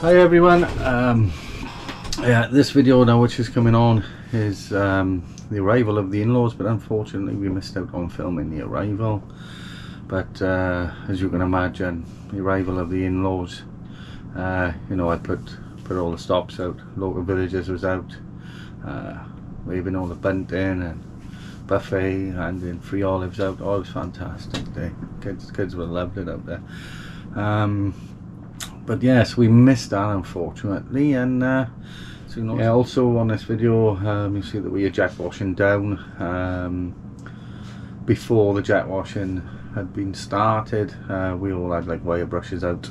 Hi everyone. Um, yeah, this video now which is coming on is um, the arrival of the in-laws, but unfortunately we missed out on filming the arrival. But uh, as you can imagine, the arrival of the in-laws, uh, you know, I put put all the stops out. Local villagers was out, uh, waving all the bunting and buffet and in free olives out. Oh, it was fantastic. The kids kids were loved it out there. Um, but yes, we missed that unfortunately, and uh, so yeah. Also on this video, um, you see that we are jet washing down um, before the jet washing had been started. Uh, we all had like wire brushes out,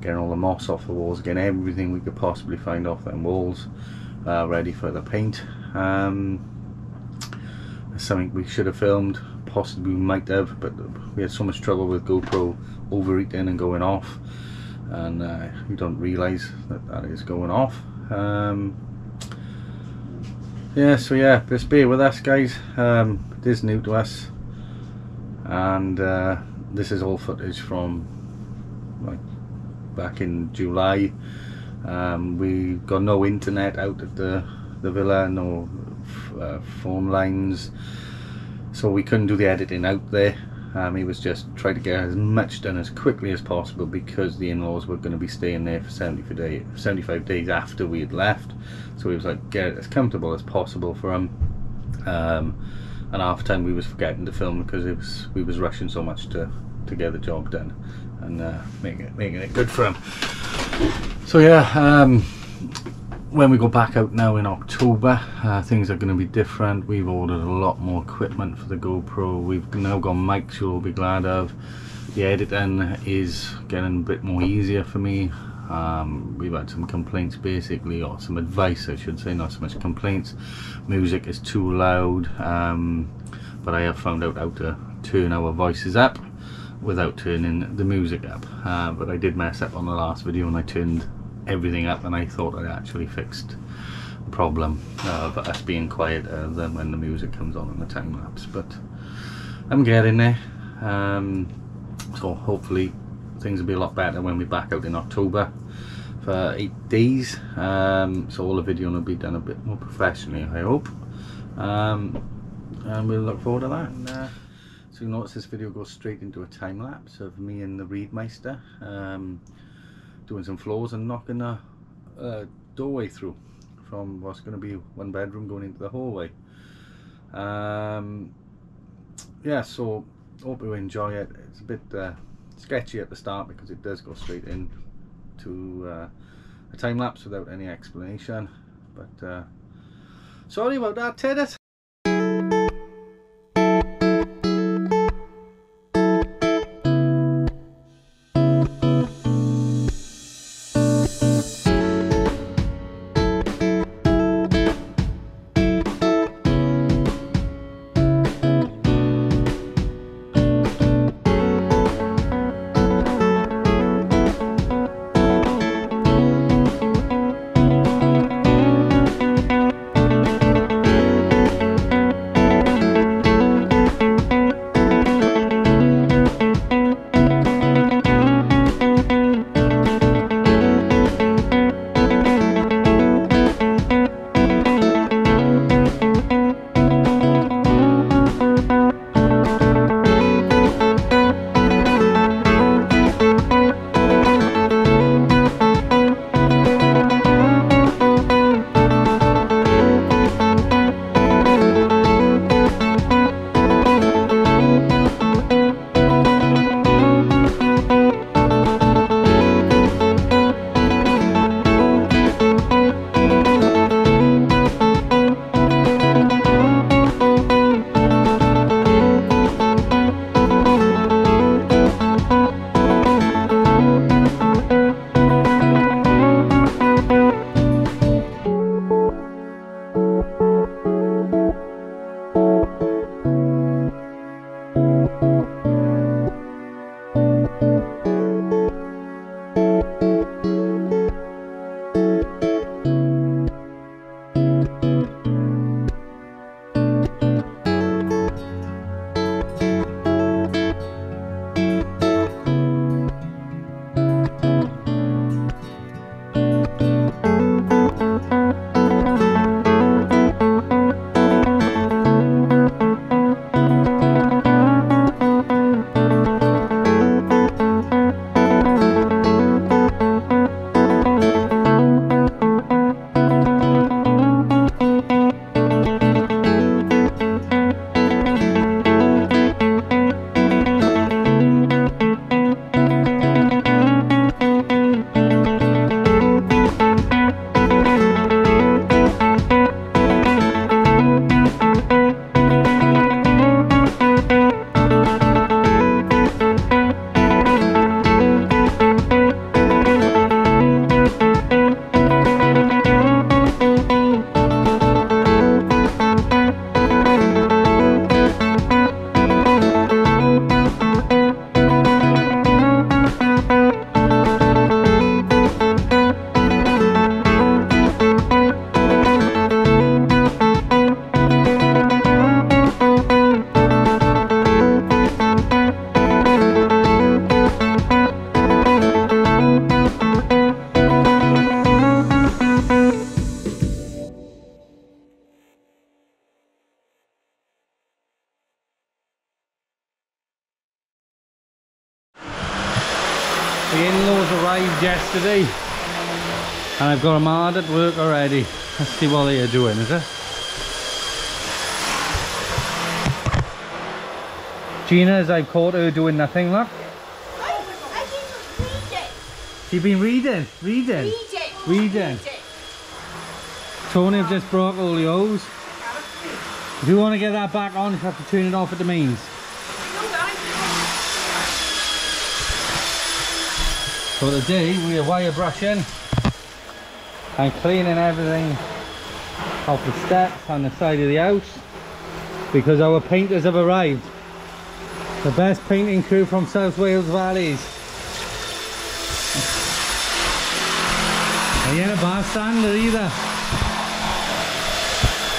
getting all the moss off the walls, getting everything we could possibly find off them walls, uh, ready for the paint. Um, something we should have filmed, possibly we might have, but we had so much trouble with GoPro overeating and going off and uh, you don't realize that that is going off. Um, yeah so yeah just bear with us guys. Um, it is new to us. And uh, this is all footage from like back in July. Um, we got no internet out at the the villa no uh, phone lines. So we couldn't do the editing out there um, he was just trying to get as much done as quickly as possible because the in-laws were going to be staying there for 75 days, 75 days after we had left. So he was like, get it as comfortable as possible for him. Um, and half the time we was forgetting to film because it was we was rushing so much to to get the job done and uh, making it making it good for him. So yeah. Um, when we go back out now in October uh, things are going to be different. We've ordered a lot more equipment for the GoPro. We've now got mics you'll be glad of. The editing is getting a bit more easier for me. Um, we've had some complaints basically or some advice I should say not so much complaints. Music is too loud um, but I have found out how to turn our voices up without turning the music up. Uh, but I did mess up on the last video and I turned everything up and I thought I actually fixed the problem of us being quieter than when the music comes on in the time lapse. But I'm getting there. Um, so hopefully things will be a lot better when we're back out in October for eight days. Um, so all the video will be done a bit more professionally I hope. Um, and we'll look forward to that. And, uh, so you notice this video goes straight into a time lapse of me and the Reedmeister um, doing some floors and knocking a, a doorway through from what's going to be one bedroom going into the hallway. Um, yeah so hope you enjoy it. It's a bit uh, sketchy at the start because it does go straight in to uh, a time lapse without any explanation but uh, sorry about that Ted The in-laws arrived yesterday and I've got them hard at work already. Let's see what they are doing, is it? Gina, as I've caught her doing nothing, look. She been reading, reading, reading. Tony have just broke all the O's. If you want to get that back on, you have to turn it off at the mains. So today we are wire brushing and cleaning everything off the steps on the side of the house because our painters have arrived. The best painting crew from South Wales Valleys. Are you in a bystander either?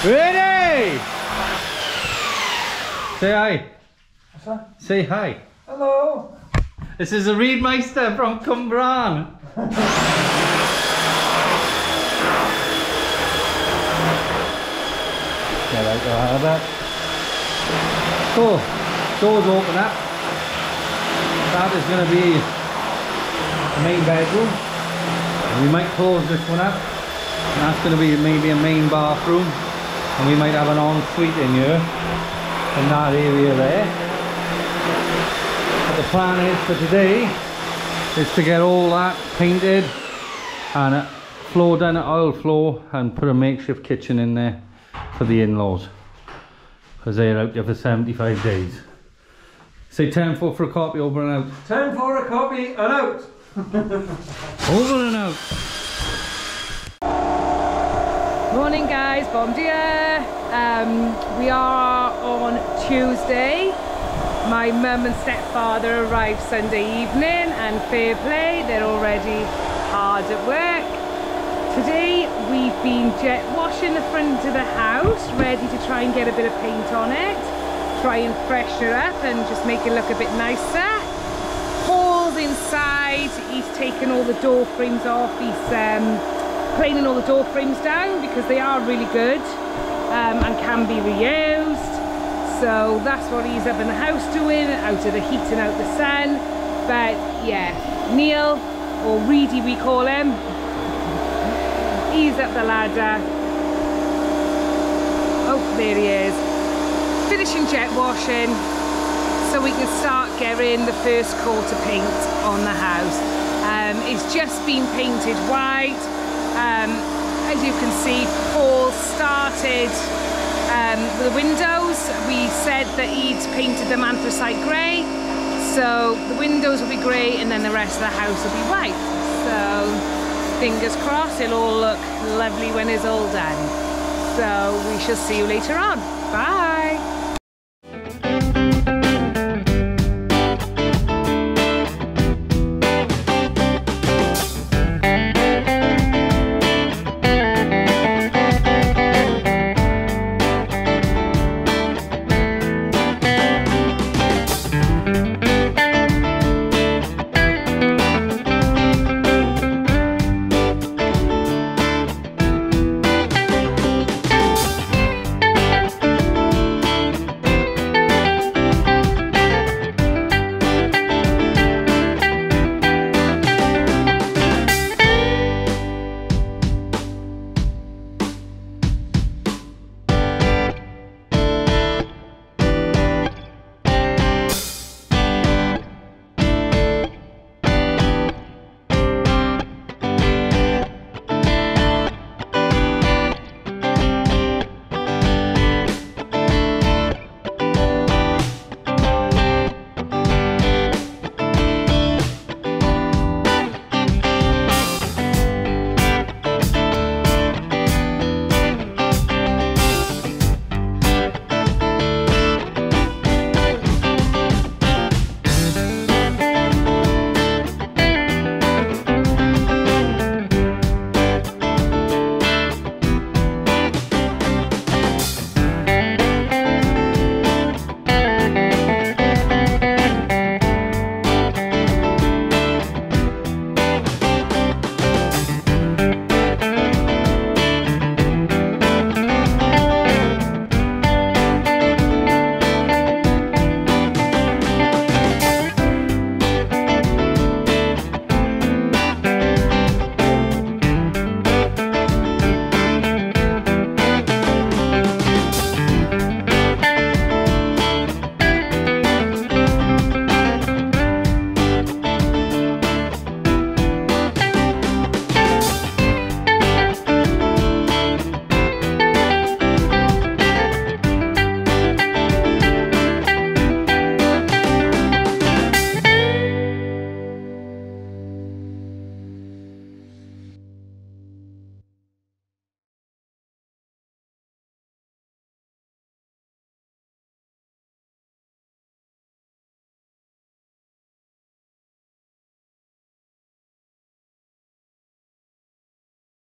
Ready? Say hi. Say hi. Hello. This is a Reedmeister from yeah, right, go have that. Cool. Doors open up. That is going to be the main bedroom. We might close this one up. And that's going to be maybe a main bathroom. And we might have an ensuite in here. In that area there. But the plan is for today is to get all that painted and a floor down an oil floor and put a makeshift kitchen in there for the in-laws because they're out there for 75 days. Say 10 for for a copy over and out. Ten for a copy and out. Over and out. Morning guys, bon dia. Um, we are on Tuesday. My mum and stepfather arrived Sunday evening and fair play, they're already hard at work. Today we've been jet washing the front of the house, ready to try and get a bit of paint on it. Try and freshen up and just make it look a bit nicer. Paul's inside, he's taken all the door frames off, he's um, all the door frames down because they are really good um, and can be reused. So that's what he's up in the house doing, out of the heat and out the sun. But yeah, Neil, or Reedy we call him, he's up the ladder. Oh, there he is. Finishing jet washing so we can start getting the first coat of paint on the house. Um, it's just been painted white. Um, as you can see, Paul started um, the windows. We said that he'd painted them anthracite grey. So the windows will be grey and then the rest of the house will be white. So fingers crossed, it'll all look lovely when it's all done. So we shall see you later on. Bye.